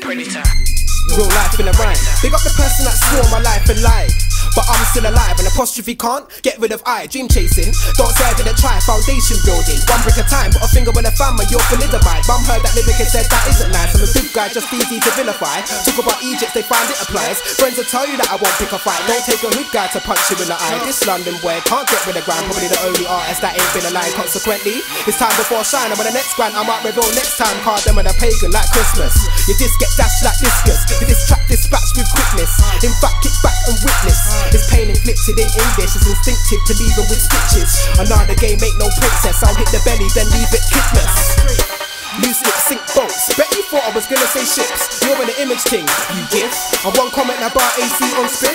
Predator. Real life in a rhyme. Big up the person that swore my life and lied. But I'm still alive, and apostrophe can't get rid of I. Dream chasing, don't say I didn't try. Foundation building, one brick at a time. Put a finger in a fan, you're solidified. Mum heard that lyric and said that isn't nice. I'm a big guy, just easy to vilify. Talk about Egypt, they find it applies. Friends will tell you that I won't pick a fight. Don't take a hood guy to punch you in the eye. This London boy can't get rid of grind. Probably the only artist that ain't been alive. Consequently, it's time before shine. I'm on the next grind. I might with next time. Card them with a pagan like Christmas. Your disc get dashed like discus. Your This track dispatched with quickness. In fact, kick back It's pain inflicted it in English, it's instinctive to leave them with stitches. Another game ain't no princess, I'll hit the belly, then leave it kickless. Loose lip sink boats. Bet you thought I was gonna say ships. You're in the image king, you give. One comment about AC on spiff.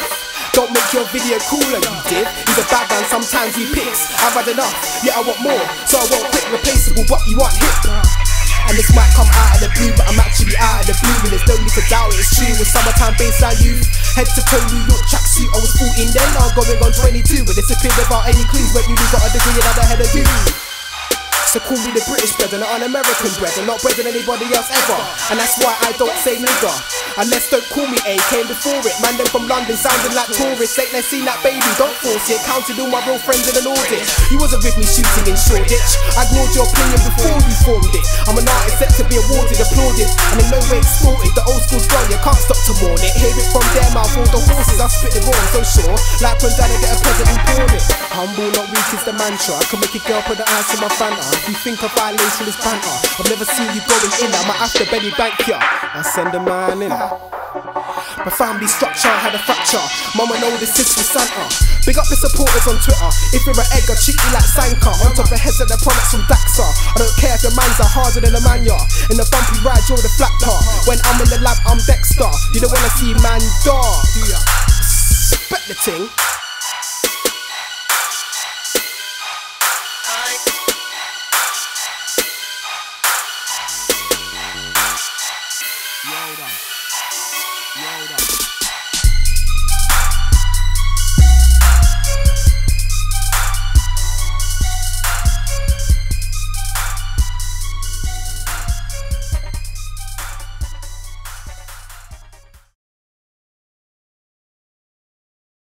Don't make your video cooler, you did. He's a bad man, sometimes he picks. I've had enough, yeah, I want more. So I won't quit replaceable, but you want hip. And this might come out of the blue, but I'm actually out of the blue. And there's no need to doubt it, it's true. With summertime baseline youth, head to toe New York tracksuit. I was 14 then, I'm going on 22. But disappeared without any clues. When you got a degree and I'm ahead of you. So call me the British and not an American and not bread than anybody else ever. And that's why I don't say nigger. Unless don't call me A, came before it. Man, them from London sounding like tourists. Ain't they seen that baby? Don't force it. Counted all my real friends in an audit. You wasn't with me shooting in Shoreditch. I ignored your opinion before you formed it. I'm an artist set to be awarded, applauded, and in no way exported. The old school's gone, you can't stop to mourn it. Hear it from mouth, all the horses. I spit the raw, so sure. Like when dad get a present and pawn it. Humble, not weak is the mantra. I can make a girl put the eyes in my fanta. If you think a violation is banter, I've never seen you going in. I might have to Benny bank ya. I send a man in. My family structure had a fracture. Mama know the sister Santa. Big up the supporters on Twitter. If you're an egg, I treat you like Sanka. On top of heads of the products from Daxa. I don't care if your man's are harder than a man, ya. In the bumpy ride, you're the flat car. When I'm in the lab, I'm Dexter. You don't wanna see man dog. Spec the ting.